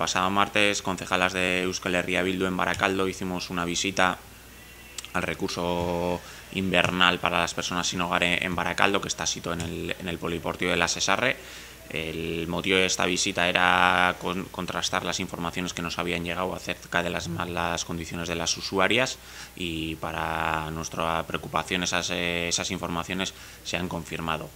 pasado martes, concejalas de Euskal Herria Bildu en Baracaldo, hicimos una visita al recurso invernal para las personas sin hogar en Baracaldo, que está situado en el, en el poliportio de la Sesarre. El motivo de esta visita era contrastar las informaciones que nos habían llegado acerca de las malas condiciones de las usuarias y para nuestra preocupación esas, esas informaciones se han confirmado.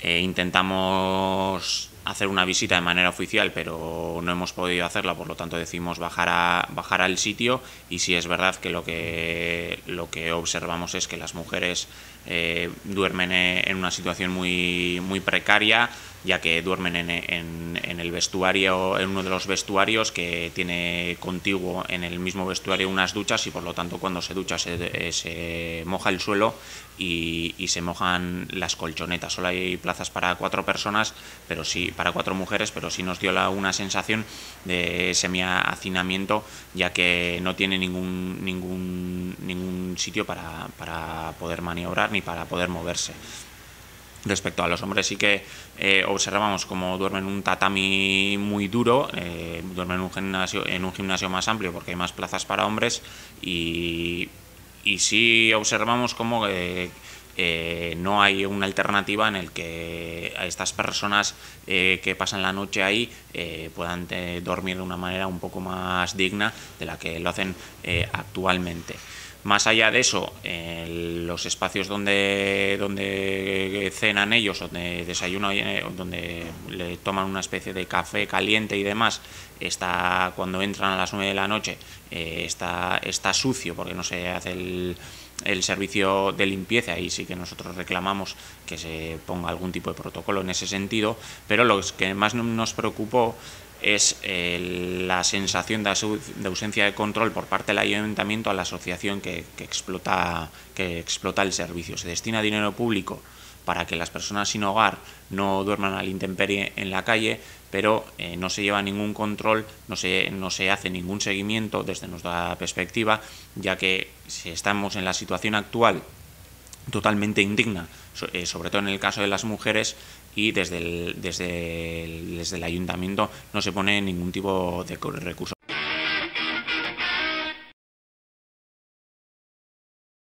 Eh, intentamos hacer una visita de manera oficial, pero no hemos podido hacerla, por lo tanto decidimos bajar, a, bajar al sitio. Y si es verdad que lo que, lo que observamos es que las mujeres eh, duermen en una situación muy, muy precaria, ya que duermen en, el vestuario, en uno de los vestuarios que tiene contiguo en el mismo vestuario unas duchas y por lo tanto cuando se ducha se, eh, moja el suelo y, se mojan las colchonetas. Solo hay plazas para cuatro personas, pero sí, para cuatro mujeres, pero sí nos dio una sensación de semi-hacinamiento, ya que no tiene ningún, ningún, ningún sitio para, para poder maniobrar ni para poder moverse. Respecto a los hombres sí que eh, observamos como duermen en un tatami muy duro, eh, duermen en un, gimnasio, en un gimnasio más amplio porque hay más plazas para hombres y, y sí observamos como eh, no hay una alternativa en el que a estas personas eh, que pasan la noche ahí puedan dormir de una manera un poco más digna de la que lo hacen actualmente. Más allá de eso, en los espacios donde, donde cenan ellos, donde desayunan, eh, donde le toman una especie de café caliente y demás, está cuando entran a las 9 de la noche eh, está, está sucio porque no se hace el, el servicio de limpieza y sí que nosotros reclamamos que se ponga algún tipo de protocolo en ese sentido, pero lo que más nos preocupó es eh, la sensación de, ausencia de control por parte del ayuntamiento a la asociación que, que, explota, que explota el servicio. Se destina dinero público para que las personas sin hogar no duerman al intemperie en la calle, pero eh, no se lleva ningún control, no se, no se hace ningún seguimiento desde nuestra perspectiva, ya que si estamos en la situación actual totalmente indigna, eh, sobre todo en el caso de las mujeres, y desde el, desde el, desde el ayuntamiento no se pone ningún tipo de recurso